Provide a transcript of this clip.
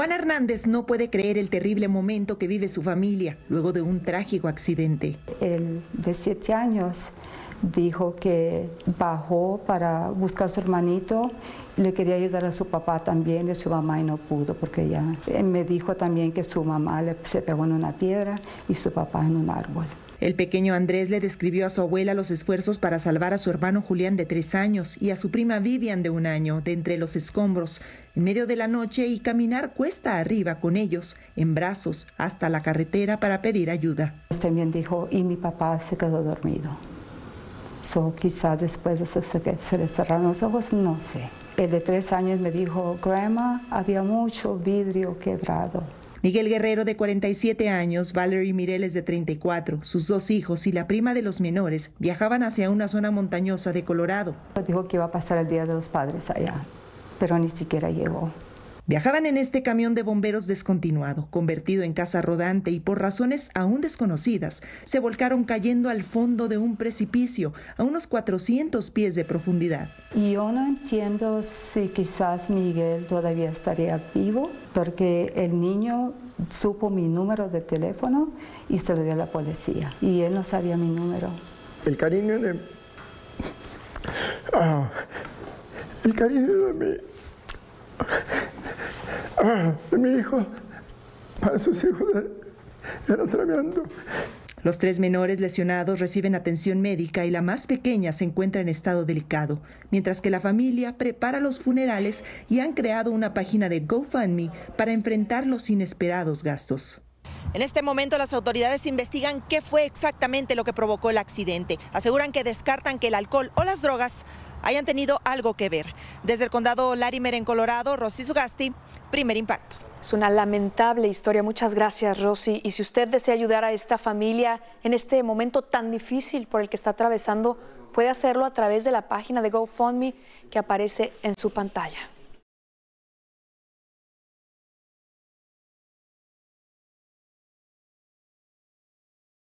Juan Hernández no puede creer el terrible momento que vive su familia luego de un trágico accidente. El de siete años dijo que bajó para buscar a su hermanito, le quería ayudar a su papá también y su mamá y no pudo porque ya me dijo también que su mamá se pegó en una piedra y su papá en un árbol. El pequeño Andrés le describió a su abuela los esfuerzos para salvar a su hermano Julián de tres años y a su prima Vivian de un año de entre los escombros en medio de la noche y caminar cuesta arriba con ellos en brazos hasta la carretera para pedir ayuda. También dijo, y mi papá se quedó dormido. So, quizás después de eso se le cerraron los ojos, no sé. El de tres años me dijo, Grandma, había mucho vidrio quebrado. Miguel Guerrero, de 47 años, Valerie Mireles, de 34, sus dos hijos y la prima de los menores viajaban hacia una zona montañosa de Colorado. Dijo que iba a pasar el Día de los Padres allá, pero ni siquiera llegó. Viajaban en este camión de bomberos descontinuado, convertido en casa rodante y por razones aún desconocidas, se volcaron cayendo al fondo de un precipicio a unos 400 pies de profundidad. Yo no entiendo si quizás Miguel todavía estaría vivo, porque el niño supo mi número de teléfono y se lo dio a la policía, y él no sabía mi número. El cariño de... Ah, el cariño de mi de mi hijo para sus hijos era tremendo. Los tres menores lesionados reciben atención médica y la más pequeña se encuentra en estado delicado, mientras que la familia prepara los funerales y han creado una página de GoFundMe para enfrentar los inesperados gastos. En este momento las autoridades investigan qué fue exactamente lo que provocó el accidente. Aseguran que descartan que el alcohol o las drogas hayan tenido algo que ver. Desde el condado Larimer en Colorado, Rosy Sugasti, primer impacto. Es una lamentable historia. Muchas gracias, Rosy. Y si usted desea ayudar a esta familia en este momento tan difícil por el que está atravesando, puede hacerlo a través de la página de GoFundMe que aparece en su pantalla.